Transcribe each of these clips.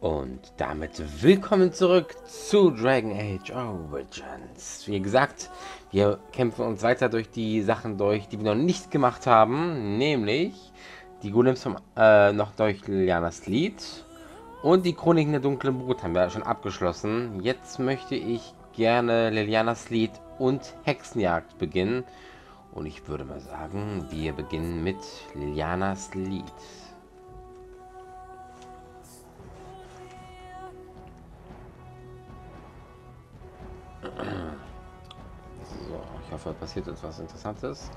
Und damit willkommen zurück zu Dragon Age Origins. Wie gesagt, wir kämpfen uns weiter durch die Sachen durch, die wir noch nicht gemacht haben, nämlich die Golems vom, äh, noch durch Lilianas Lied und die Chroniken der dunklen Brut haben wir schon abgeschlossen. Jetzt möchte ich gerne Lilianas Lied und Hexenjagd beginnen. Und ich würde mal sagen, wir beginnen mit Lilianas Lied. So, ich hoffe, passiert jetzt was Interessantes.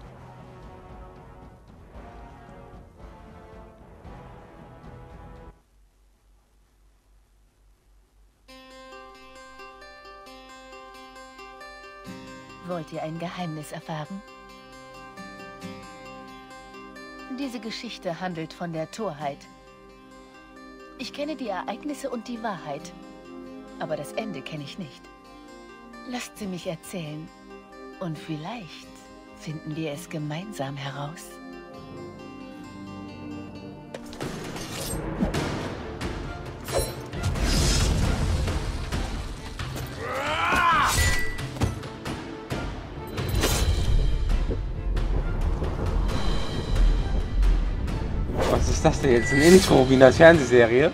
Wollt ihr ein Geheimnis erfahren? Diese Geschichte handelt von der Torheit. Ich kenne die Ereignisse und die Wahrheit, aber das Ende kenne ich nicht. Lasst sie mich erzählen. Und vielleicht finden wir es gemeinsam heraus. Was ist das denn jetzt? Ein Intro wie in der Fernsehserie?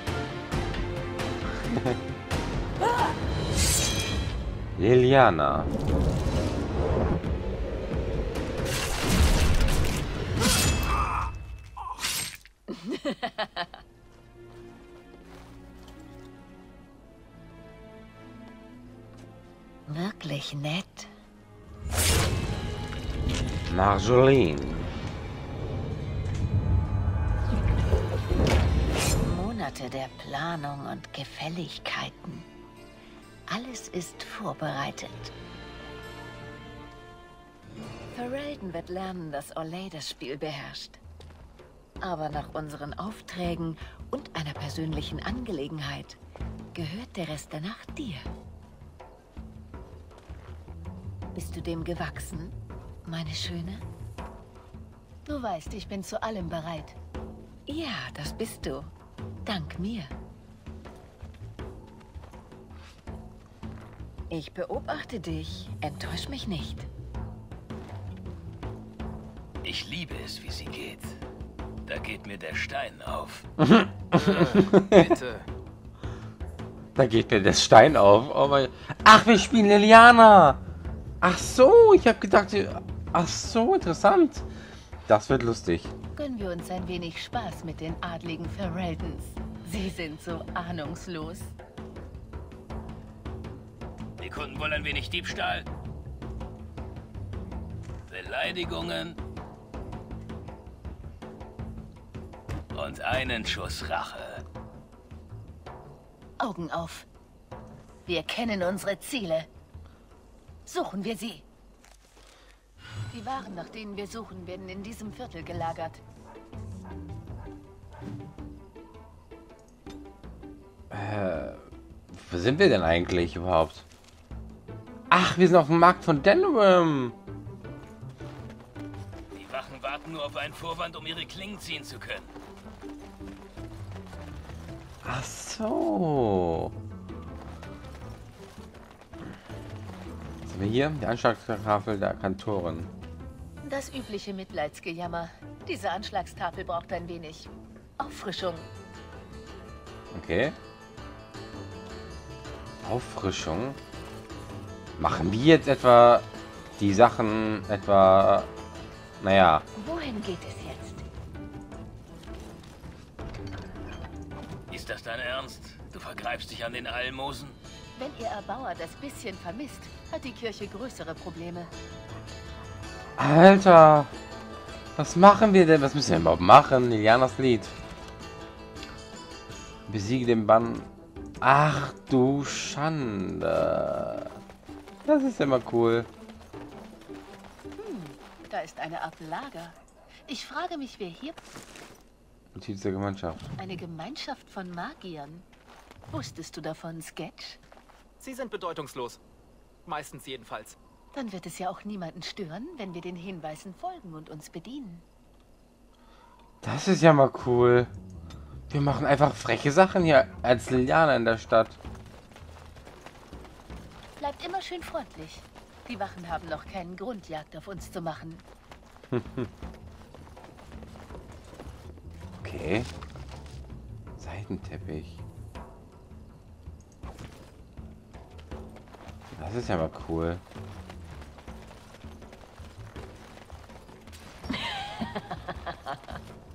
Liliana. Wirklich nett. Marjolaine. Monate der Planung und Gefälligkeiten. Alles ist vorbereitet. Ferelden wird lernen, dass Olay das Spiel beherrscht. Aber nach unseren Aufträgen und einer persönlichen Angelegenheit gehört der Rest der Nacht dir. Bist du dem gewachsen, meine Schöne? Du weißt, ich bin zu allem bereit. Ja, das bist du. Dank mir. Ich beobachte dich. Enttäusch mich nicht. Ich liebe es, wie sie geht. Da geht mir der Stein auf. Bitte. Da geht mir der Stein auf. Oh mein... Ach, wir spielen Liliana. Ach so, ich habe gedacht... Ach so, interessant. Das wird lustig. Gönnen wir uns ein wenig Spaß mit den adligen Ferreldens. Sie sind so ahnungslos. Die Kunden wollen ein wenig Diebstahl. Beleidigungen. Und einen Schuss Rache. Augen auf. Wir kennen unsere Ziele. Suchen wir sie. Die Waren, nach denen wir suchen, werden in diesem Viertel gelagert. Wo sind wir denn eigentlich überhaupt? Ach, wir sind auf dem Markt von Denham. Die Wachen warten nur auf einen Vorwand, um ihre Klingen ziehen zu können. Ach so. Sind wir hier? Die Anschlagstafel der Kantoren. Das übliche Mitleidsgejammer. Diese Anschlagstafel braucht ein wenig Auffrischung. Okay. Auffrischung. Machen wir jetzt etwa die Sachen etwa... Naja, Wohin geht es jetzt? Ist das dein Ernst? Du vergreifst dich an den Almosen? Wenn ihr Erbauer das bisschen vermisst, hat die Kirche größere Probleme. Alter. Was machen wir denn? Was müssen wir überhaupt machen? Lilianas Lied. Besiege den Bann. Ach du Schande. Das ist immer cool. Da ist eine Art Lager. Ich frage mich, wer hier... Notiz der Gemeinschaft. Eine Gemeinschaft von Magiern. Wusstest du davon, Sketch? Sie sind bedeutungslos. Meistens jedenfalls. Dann wird es ja auch niemanden stören, wenn wir den Hinweisen folgen und uns bedienen. Das ist ja mal cool. Wir machen einfach freche Sachen hier als Liliana in der Stadt. Bleibt immer schön freundlich. Die Wachen haben noch keinen Grund, Jagd auf uns zu machen. Okay. Seitenteppich. Das ist ja mal cool.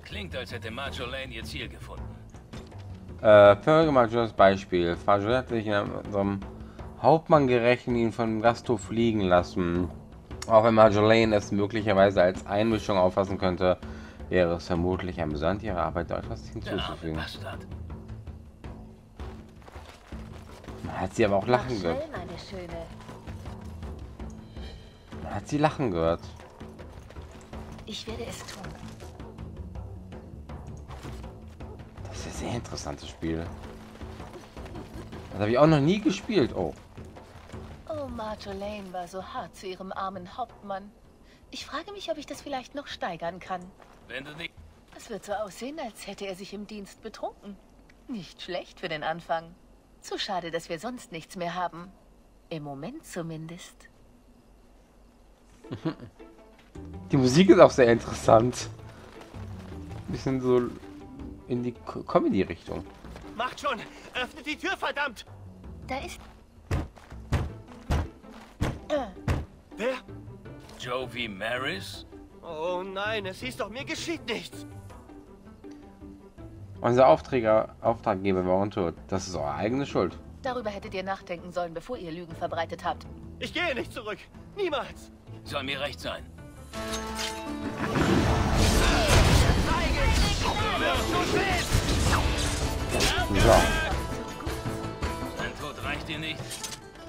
Klingt, als hätte Marjolaine ihr Ziel gefunden. Äh, für Majors Beispiel. Fajol hat sich in unserem Hauptmann gerechnet, ihn vom Gasthof fliegen lassen. Auch wenn Marjolaine es möglicherweise als Einmischung auffassen könnte, wäre es vermutlich amüsant, ihre Arbeit da etwas hinzuzufügen. Man hat sie aber auch lachen gehört. Man hat sie lachen gehört. Ich werde es tun. Das ist ein sehr interessantes Spiel. Das habe ich auch noch nie gespielt. Oh. Oh, Marjolaine war so hart zu ihrem armen Hauptmann. Ich frage mich, ob ich das vielleicht noch steigern kann. Wenn du nicht... Es wird so aussehen, als hätte er sich im Dienst betrunken. Nicht schlecht für den Anfang. Zu schade, dass wir sonst nichts mehr haben. Im Moment zumindest. Die Musik ist auch sehr interessant. Bisschen so in die Co- Comedy-Richtung. Macht schon! Öffnet die Tür, verdammt! Da ist... Äh, Wer? Jovi Maris? Oh nein, es hieß doch, mir geschieht nichts. Unser Aufträger, Auftraggeber war tot. Das ist eure eigene Schuld. darüber hättet ihr nachdenken sollen, bevor ihr Lügen verbreitet habt. Ich gehe nicht zurück. Niemals. Soll mir recht sein. So. Sein Tod reicht dir nicht.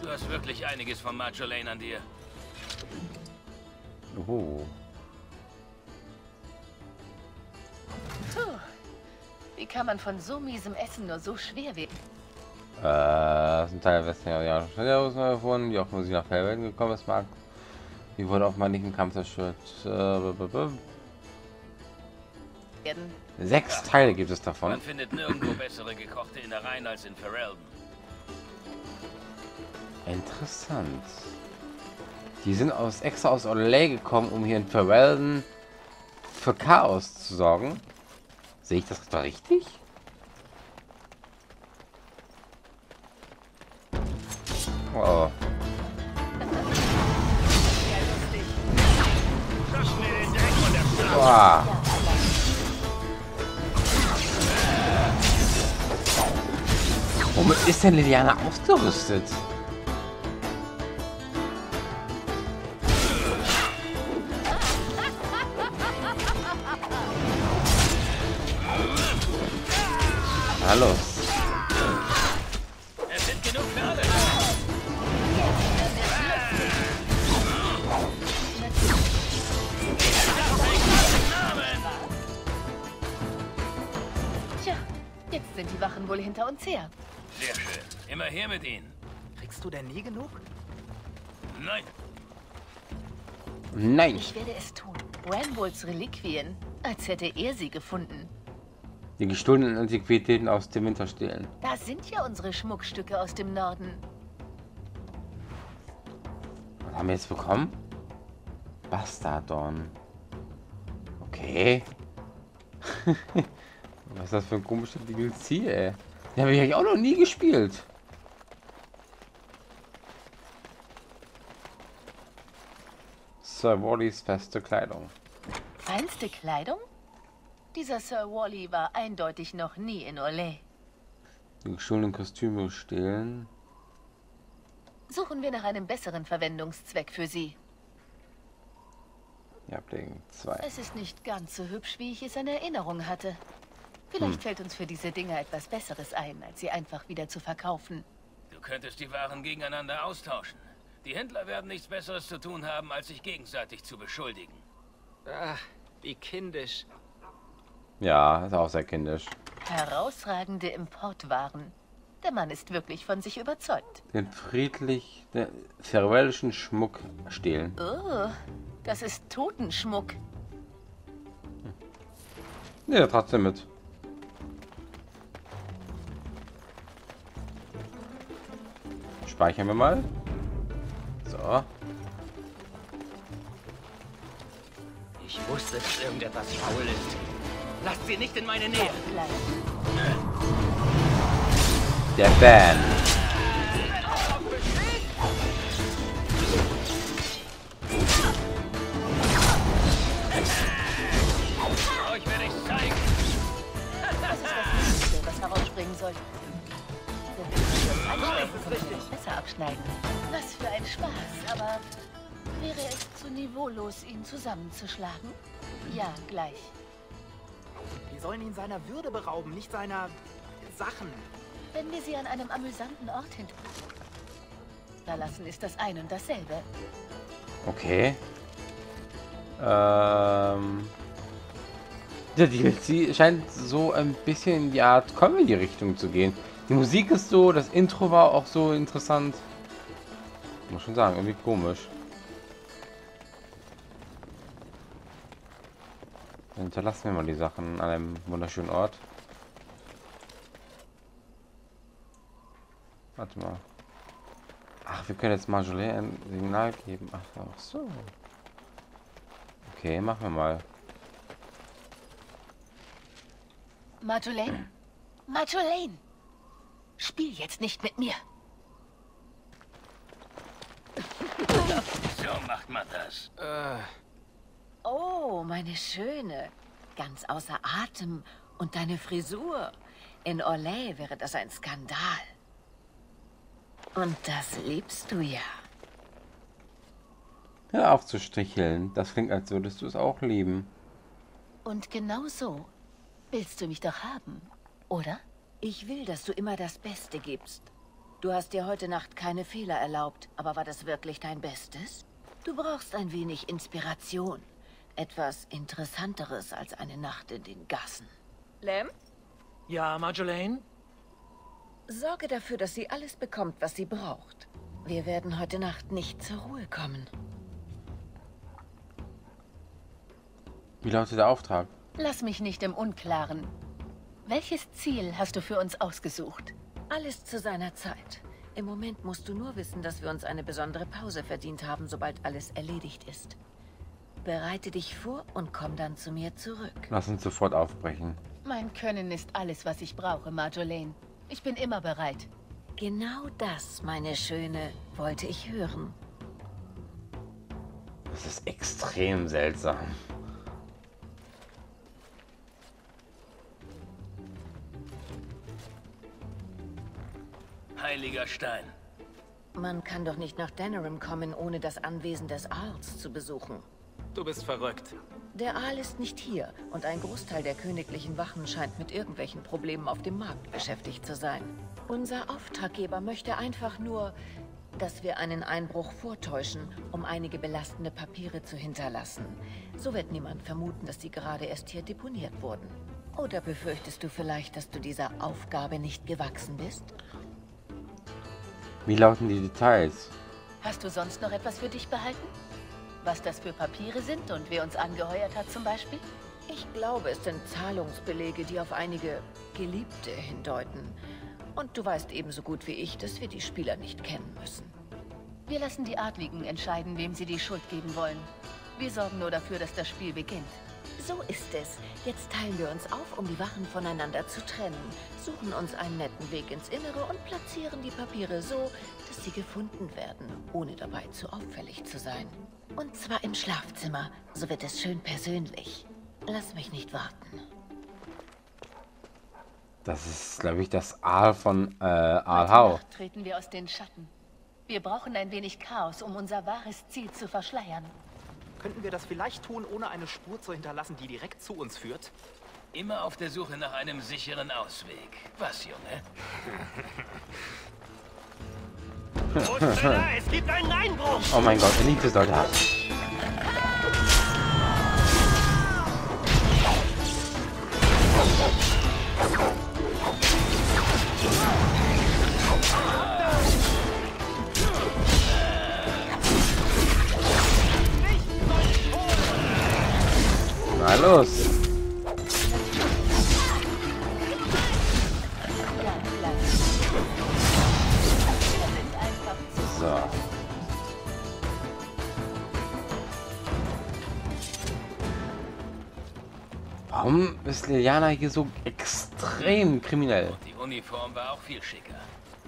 Du hast wirklich einiges von Marjolaine an dir. Oh. Puh. Wie kann man von so miesem Essen nur so schwer werden? Äh, das sind Teil westlichen Stadtjahrhunderts gefunden, wie auch Musik nach Felwelten gekommen ist, mag. Die wurde auf manchem Kampf zerstört. Äh, Sechs Teile gibt es davon. Man findet nirgendwo bessere gekochte Innereien als in Ferelden. Interessant. Die sind aus extra aus Orlais gekommen, um hier in Ferelden für Chaos zu sorgen. Sehe ich das etwa richtig? Oh. Boah. Womit ist denn Liliana ausgerüstet? Hallo. Es sind genug für alle. Tja, jetzt sind die Wachen wohl hinter uns her. Sehr schön. Immer her mit ihnen. Kriegst du denn nie genug? Nein. Nein. Ich werde es tun. Ranwolds Reliquien, als hätte er sie gefunden. Die gestohlenen Antiquitäten aus dem Winter stehlen. Da sind ja unsere Schmuckstücke aus dem Norden. Was haben wir jetzt bekommen? Bastardorn. Okay. Was ist das für ein komisches DLC, ey? Den habe ich eigentlich auch noch nie gespielt. Sir Wallys feste Kleidung. Feinste Kleidung? Dieser Sir Wally war eindeutig noch nie in Olay. Die gestohlenen Kostüme stehlen. Suchen wir nach einem besseren Verwendungszweck für sie. Ja, Ablegen 2. Es ist nicht ganz so hübsch, wie ich es in Erinnerung hatte. Vielleicht fällt uns für diese Dinger etwas Besseres ein, als sie einfach wieder zu verkaufen. Du könntest die Waren gegeneinander austauschen. Die Händler werden nichts Besseres zu tun haben, als sich gegenseitig zu beschuldigen. Ach, wie kindisch. Ja, ist auch sehr kindisch. Herausragende Importwaren. Der Mann ist wirklich von sich überzeugt. Den friedlich, den ferwellischen Schmuck stehlen. Oh, das ist Totenschmuck. Hm. Ne, trotzdem mit. Speichern wir mal. So. Ich wusste, dass irgendetwas faul ist. Lasst sie nicht in meine Nähe. Der Fan. Euch werde ich zeigen. Das ist das Nächste, was herausspringen soll. Besser abschneiden. Was für ein Spaß, aber wäre es zu niveaulos, ihn zusammenzuschlagen? Ja, gleich. Wir sollen ihn seiner Würde berauben, nicht seiner Sachen. Wenn wir sie an einem amüsanten Ort hinterlassen, ist das ein und dasselbe. Okay. Ähm. Der DLC scheint so ein bisschen in die Art Comedy-Richtung zu gehen. Die Musik ist so, das Intro war auch so interessant. Muss schon sagen, irgendwie komisch. Hinterlassen wir mal die Sachen an einem wunderschönen Ort. Warte mal. Ach, wir können jetzt Marjorie ein Signal geben. Ach, ach so. Okay, machen wir mal. Marjolaine? Marjolaine! Spiel jetzt nicht mit mir. So macht man das. Äh, Oh, meine Schöne. Ganz außer Atem. Und deine Frisur. In Olay wäre das ein Skandal. Und das liebst du ja. Hör auf zu stricheln. Das klingt, als würdest du es auch lieben. Und genau so willst du mich doch haben, oder? Ich will, dass du immer das Beste gibst. Du hast dir heute Nacht keine Fehler erlaubt, aber war das wirklich dein Bestes? Du brauchst ein wenig Inspiration. Etwas Interessanteres als eine Nacht in den Gassen. Lem, ja, Marjolaine? sorge dafür, dass sie alles bekommt, was sie braucht. Wir werden heute Nacht nicht zur Ruhe kommen. Wie lautet der Auftrag? Lass mich nicht im Unklaren. Welches Ziel hast du für uns ausgesucht? Alles zu seiner Zeit. Im Moment musst du nur wissen, dass wir uns eine besondere Pause verdient haben, sobald alles erledigt ist. Bereite dich vor und komm dann zu mir zurück. Lass uns sofort aufbrechen. Mein Können ist alles, was ich brauche, Marjolaine. Ich bin immer bereit. Genau das, meine Schöne, wollte ich hören. Das ist extrem seltsam. Heiliger Stein. Man kann doch nicht nach Denerim kommen, ohne das Anwesen des Aals zu besuchen. Du bist verrückt. Der Aal ist nicht hier und ein Großteil der königlichen Wachen scheint mit irgendwelchen Problemen auf dem Markt beschäftigt zu sein. Unser Auftraggeber möchte einfach nur, dass wir einen Einbruch vortäuschen, um einige belastende Papiere zu hinterlassen. So wird niemand vermuten, dass sie gerade erst hier deponiert wurden. Oder befürchtest du vielleicht, dass du dieser Aufgabe nicht gewachsen bist? Wie lauten die Details? Hast du sonst noch etwas für dich behalten? Was das für Papiere sind und wer uns angeheuert hat zum Beispiel? Ich glaube, es sind Zahlungsbelege, die auf einige Geliebte hindeuten. Und du weißt ebenso gut wie ich, dass wir die Spieler nicht kennen müssen. Wir lassen die Adligen entscheiden, wem sie die Schuld geben wollen. Wir sorgen nur dafür, dass das Spiel beginnt. So ist es. Jetzt teilen wir uns auf, um die Wachen voneinander zu trennen, suchen uns einen netten Weg ins Innere und platzieren die Papiere so, dass sie gefunden werden, ohne dabei zu auffällig zu sein. Und zwar im Schlafzimmer, so wird es schön persönlich. Lass mich nicht warten. Das ist, glaube ich, das Aal von äh, Aalhau. Treten wir aus den Schatten. Wir brauchen ein wenig Chaos, um unser wahres Ziel zu verschleiern. Könnten wir das vielleicht tun, ohne eine Spur zu hinterlassen, die direkt zu uns führt? Immer auf der Suche nach einem sicheren Ausweg. Was, Junge? Es gibt einen Einbruch! Oh mein Gott, Elite-Soldat. Na los. So. Warum ist Liliana hier so extrem kriminell? Die Uniform war auch viel schicker.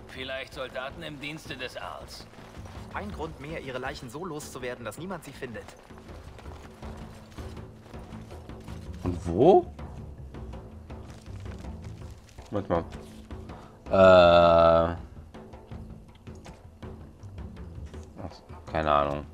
Vielleicht Soldaten im Dienste des Arls. Ein Grund mehr, ihre Leichen so loszuwerden, dass niemand sie findet. Wo? Warte mal. Äh. Ach, keine Ahnung.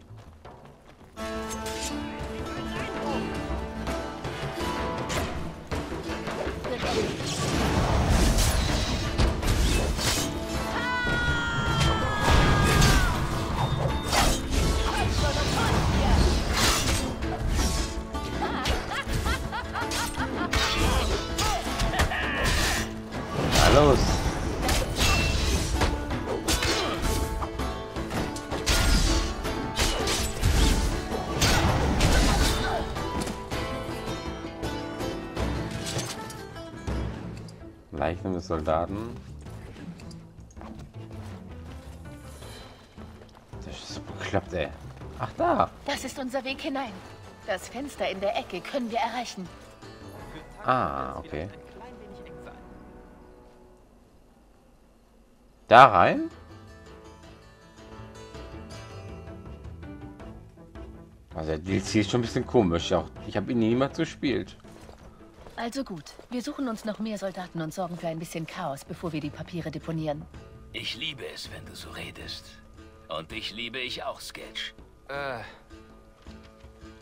Los. Leichnam des Soldaten. Das ist bekloppt, ey. Ach, da. Das ist unser Weg hinein. Das Fenster in der Ecke können wir erreichen. Ah, okay. Da rein? Also der DLC ist schon ein bisschen komisch. Auch ich habe ihn niemals gespielt. Also gut, wir suchen uns noch mehr Soldaten und sorgen für ein bisschen Chaos, bevor wir die Papiere deponieren. Ich liebe es, wenn du so redest. Und dich liebe ich auch, Sketch. Äh,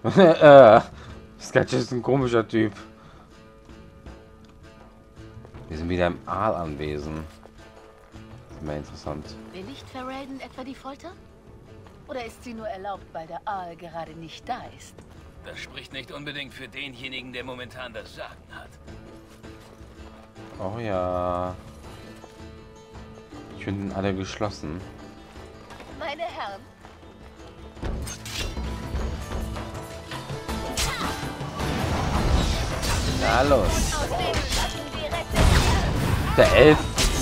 äh, Sketch ist ein komischer Typ. Wir sind wieder im Aalanwesen. Das ist immer interessant. Willigt Ferelden etwa die Folter? Oder ist sie nur erlaubt, weil der Aal gerade nicht da ist? Das spricht nicht unbedingt für denjenigen, der momentan das Sagen hat. Oh ja. Ich finde alle geschlossen. Meine Herren, Na los. Der Elf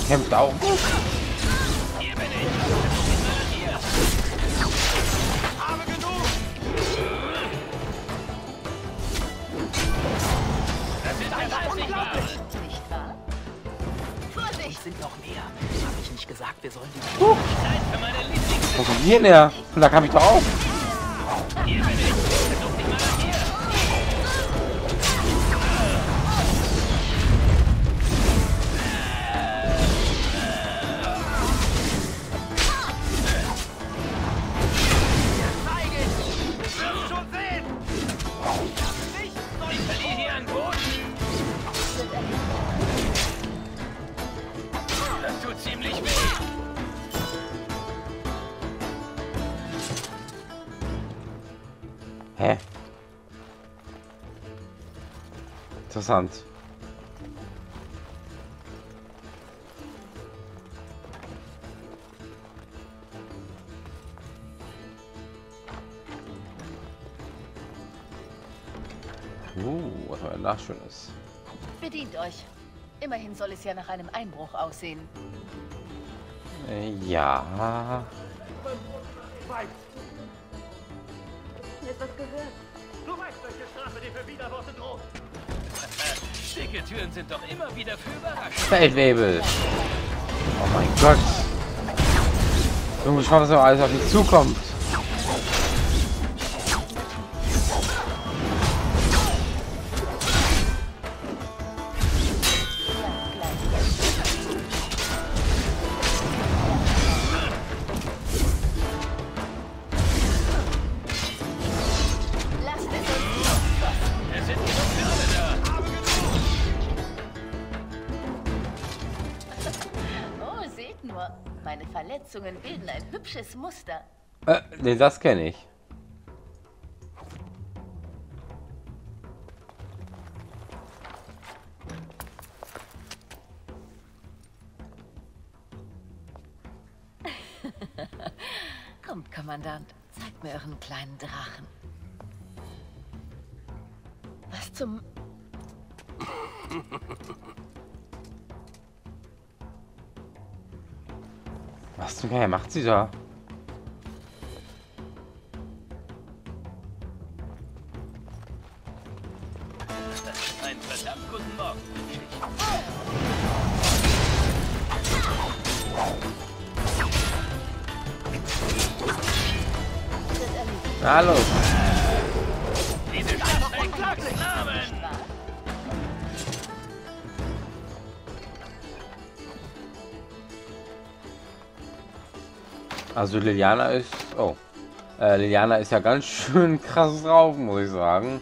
kämpft auch. Sind noch mehr. Habe ich nicht gesagt, wir sollen die... Lieblings... Wo kommt die denn her? Und da kam ich doch auch. Interessant. Uh, was war denn das Schönes? Bedient euch. Immerhin soll es ja nach einem Einbruch aussehen. Äh, ja. Du weißt, welche Strafe dir für Widerworte droht. Dicke Türen sind doch immer wieder für Überraschungen. Feldwebel. Oh mein Gott. Irgendwie schaut, was noch alles auf mich zukommt. Nee, das kenne ich. Kommt, Kommandant. Zeigt mir euren kleinen Drachen. Was zum... Was zum Geier macht sie da? Na! Also Liliana ist... Oh. Äh, Liliana ist ja ganz schön krass drauf, muss ich sagen.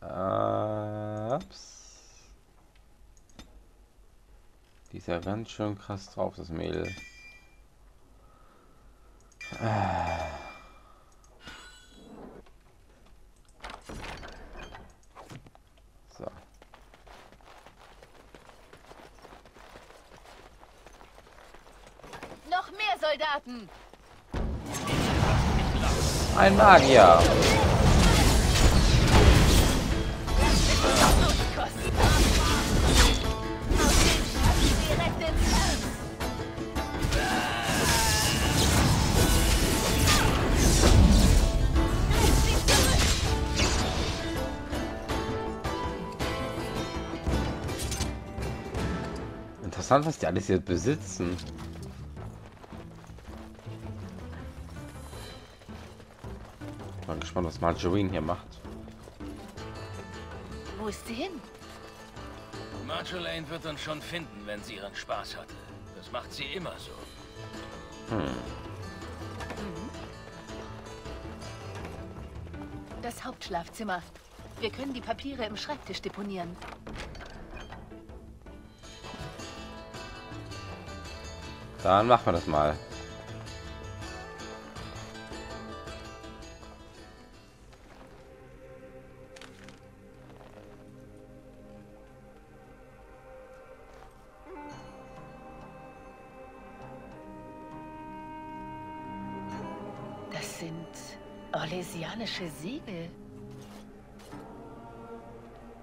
Äh. Die ist ja ganz schön krass drauf, das Mädel. So. Noch mehr Soldaten! Ein Magier. Interessant, was die alles hier besitzen. Mal gespannt, was Margarine hier macht. Wo ist sie hin? Marjolaine wird uns schon finden, wenn sie ihren Spaß hatte. Das macht sie immer so. Das Hauptschlafzimmer. Wir können die Papiere im Schreibtisch deponieren. Dann machen wir das mal. Das sind orlesianische Siegel.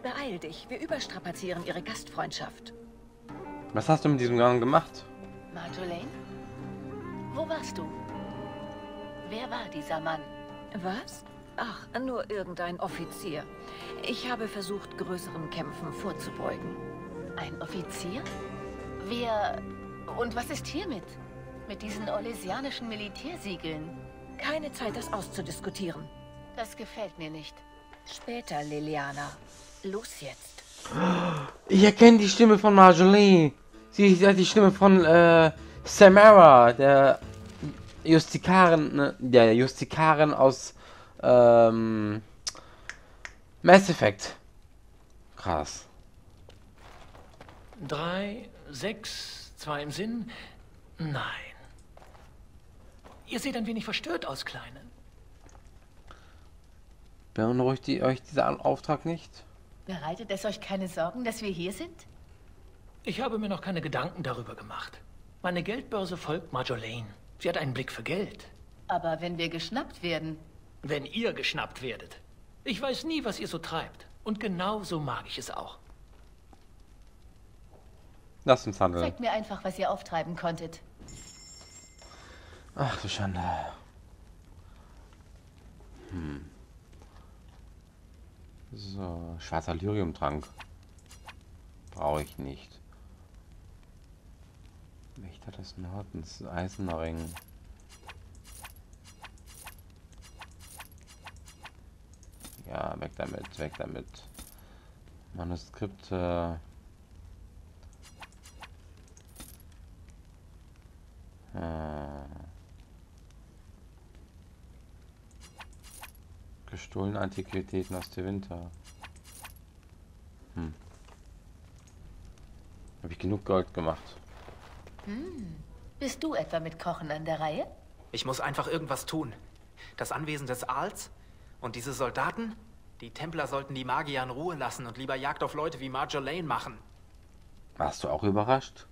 Beeil dich, wir überstrapazieren ihre Gastfreundschaft. Was hast du mit diesem Gang gemacht? Marjolaine? Wo warst du? Wer war dieser Mann? Was? Ach, nur irgendein Offizier. Ich habe versucht, größeren Kämpfen vorzubeugen. Ein Offizier? Wer... Und was ist hiermit? Mit diesen orlesianischen Militärsiegeln? Keine Zeit, das auszudiskutieren. Das gefällt mir nicht. Später, Liliana. Los jetzt. Ich erkenne die Stimme von Marjorie. Sie hat die Stimme von äh, Samara, der Justikarin, ne, der Justikarin aus ähm, Mass Effect. Krass. Drei, sechs, zwei im Sinn? Nein. Ihr seht ein wenig verstört aus, Kleine. Beunruhigt die, euch dieser Auftrag nicht? Bereitet es euch keine Sorgen, dass wir hier sind? Ich habe mir noch keine Gedanken darüber gemacht. Meine Geldbörse folgt Marjolaine. Sie hat einen Blick für Geld. Aber wenn wir geschnappt werden, Wenn ihr geschnappt werdet. Ich weiß nie, was ihr so treibt. Und genau so mag ich es auch. Lass uns handeln. zeigt mir einfach, was ihr auftreiben konntet. Ach du Schande. Hm. So, schwarzer Lyriumtrank. Brauche ich nicht. Wächter des Nordens, Eisenring. Ja, weg damit, weg damit. Manuskripte. Hm. Gestohlene Antiquitäten aus der Winter. Hm. Habe ich genug Gold gemacht? Bist du etwa mit Kochen an der Reihe? Ich muss einfach irgendwas tun. Das Anwesen des Aals und diese Soldaten? Die Templer sollten die Magier in Ruhe lassen und lieber Jagd auf Leute wie Marjolaine machen. Warst du auch überrascht?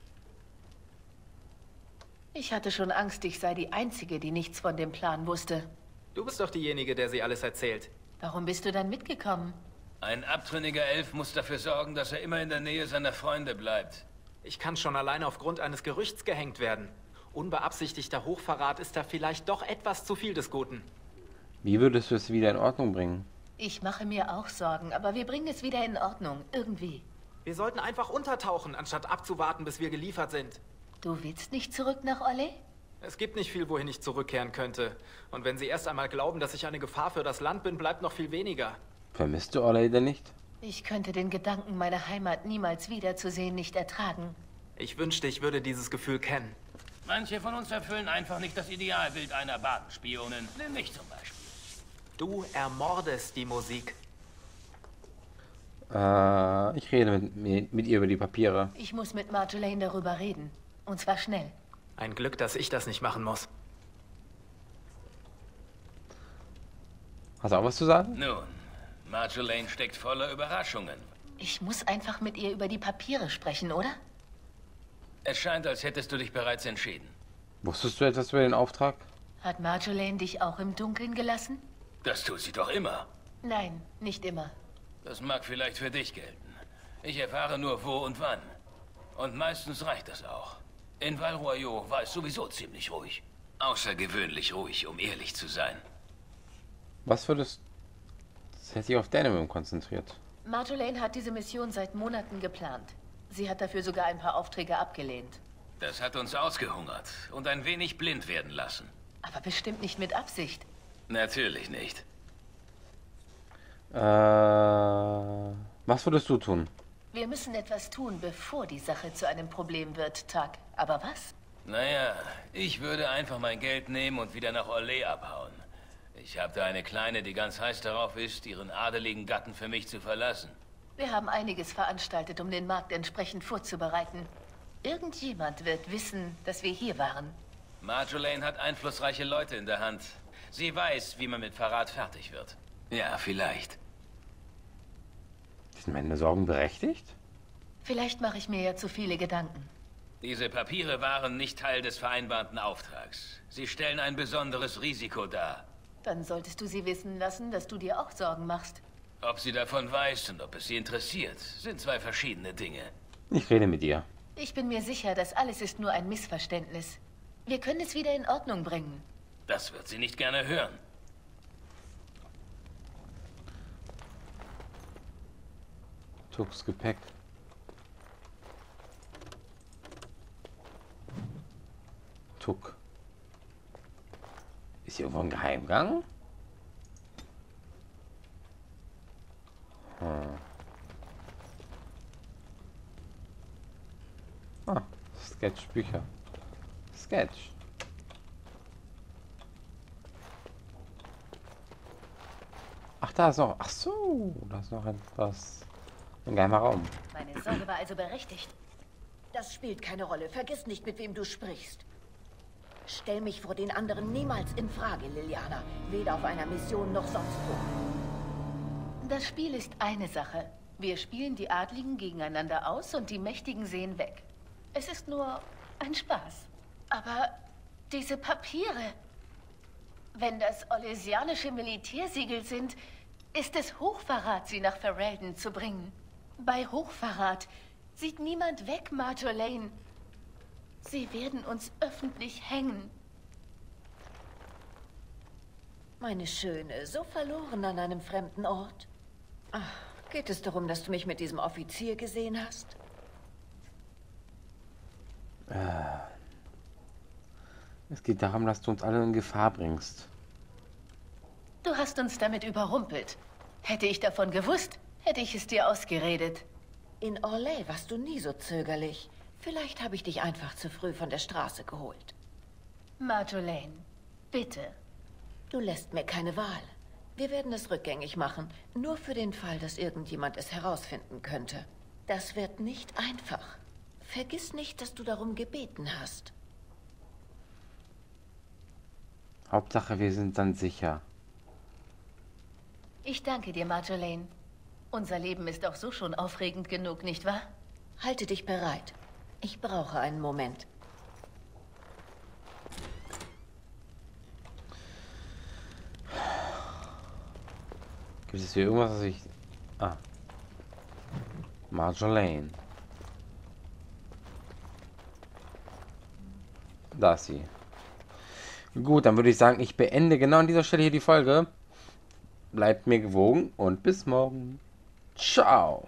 Ich hatte schon Angst, ich sei die Einzige, die nichts von dem Plan wusste. Du bist doch diejenige, der sie alles erzählt. Warum bist du dann mitgekommen? Ein abtrünniger Elf muss dafür sorgen, dass er immer in der Nähe seiner Freunde bleibt. Ich kann schon allein aufgrund eines Gerüchts gehängt werden. Unbeabsichtigter Hochverrat ist da vielleicht doch etwas zu viel des Guten. Wie würdest du es wieder in Ordnung bringen? Ich mache mir auch Sorgen, aber wir bringen es wieder in Ordnung. Irgendwie. Wir sollten einfach untertauchen, anstatt abzuwarten, bis wir geliefert sind. Du willst nicht zurück nach Olle? Es gibt nicht viel, wohin ich zurückkehren könnte. Und wenn sie erst einmal glauben, dass ich eine Gefahr für das Land bin, bleibt noch viel weniger. Vermisst du Orley denn nicht? Ich könnte den Gedanken, meine Heimat niemals wiederzusehen, nicht ertragen. Ich wünschte, ich würde dieses Gefühl kennen. Manche von uns erfüllen einfach nicht das Idealbild einer Badenspionin. Nimm mich zum Beispiel. Du ermordest die Musik. Äh, ich rede mit, mit, mit ihr über die Papiere. Ich muss mit Marjolaine darüber reden. Und zwar schnell. Ein Glück, dass ich das nicht machen muss. Hast du auch was zu sagen? Nun, Marjolaine steckt voller Überraschungen. Ich muss einfach mit ihr über die Papiere sprechen, oder? Es scheint, als hättest du dich bereits entschieden. Wusstest du etwas über den Auftrag? Hat Marjolaine dich auch im Dunkeln gelassen? Das tut sie doch immer. Nein, nicht immer. Das mag vielleicht für dich gelten. Ich erfahre nur wo und wann. Und meistens reicht das auch. In Val Royaux war es sowieso ziemlich ruhig. Außergewöhnlich ruhig, um ehrlich zu sein. Was würdest... Hätte sich auf Denim konzentriert. Marjolaine hat diese Mission seit Monaten geplant. Sie hat dafür sogar ein paar Aufträge abgelehnt. Das hat uns ausgehungert und ein wenig blind werden lassen. Aber bestimmt nicht mit Absicht. Natürlich nicht. Äh, was würdest du tun? Wir müssen etwas tun, bevor die Sache zu einem Problem wird, Tag. Aber was? Naja, ich würde einfach mein Geld nehmen und wieder nach Orlais abhauen. Ich habe da eine Kleine, die ganz heiß darauf ist, ihren adeligen Gatten für mich zu verlassen. Wir haben einiges veranstaltet, um den Markt entsprechend vorzubereiten. Irgendjemand wird wissen, dass wir hier waren. Marjolaine hat einflussreiche Leute in der Hand. Sie weiß, wie man mit Verrat fertig wird. Ja, vielleicht. Sind meine Sorgen berechtigt? Vielleicht mache ich mir ja zu viele Gedanken. Diese Papiere waren nicht Teil des vereinbarten Auftrags. Sie stellen ein besonderes Risiko dar. Dann solltest du sie wissen lassen, dass du dir auch Sorgen machst. Ob sie davon weiß und ob es sie interessiert, sind zwei verschiedene Dinge. Ich rede mit ihr. Ich bin mir sicher, das alles ist nur ein Missverständnis. Wir können es wieder in Ordnung bringen. Das wird sie nicht gerne hören. Tucks Gepäck. Tuck. Ist hier irgendwo ein Geheimgang? Hm. Ah, Sketchbücher. Sketch. Ach, da ist noch. Ach so, da ist noch etwas. Ein geheimer Raum. Meine Sorge war also berechtigt. Das spielt keine Rolle. Vergiss nicht, mit wem du sprichst. Stell mich vor den anderen niemals in Frage, Liliana. Weder auf einer Mission noch sonst wo. Das Spiel ist eine Sache. Wir spielen die Adligen gegeneinander aus und die Mächtigen sehen weg. Es ist nur ein Spaß. Aber diese Papiere. Wenn das olesianische Militärsiegel sind, ist es Hochverrat, sie nach Ferelden zu bringen. Bei Hochverrat sieht niemand weg, Marjolaine. Sie werden uns öffentlich hängen. Meine Schöne, so verloren an einem fremden Ort. Ach, geht es darum, dass du mich mit diesem Offizier gesehen hast? Es geht darum, dass du uns alle in Gefahr bringst. Du hast uns damit überrumpelt. Hätte ich davon gewusst, hätte ich es dir ausgeredet. In Orlais warst du nie so zögerlich. Vielleicht habe ich dich einfach zu früh von der Straße geholt. Marjolaine, bitte. Du lässt mir keine Wahl. Wir werden es rückgängig machen, nur für den Fall, dass irgendjemand es herausfinden könnte. Das wird nicht einfach. Vergiss nicht, dass du darum gebeten hast. Hauptsache, wir sind dann sicher. Ich danke dir, Marjolaine. Unser Leben ist auch so schon aufregend genug, nicht wahr? Halte dich bereit. Ich brauche einen Moment. Gibt es hier irgendwas, was ich... Ah. Marjolaine. Da ist sie. Gut, dann würde ich sagen, ich beende genau an dieser Stelle hier die Folge. Bleibt mir gewogen und bis morgen. Ciao.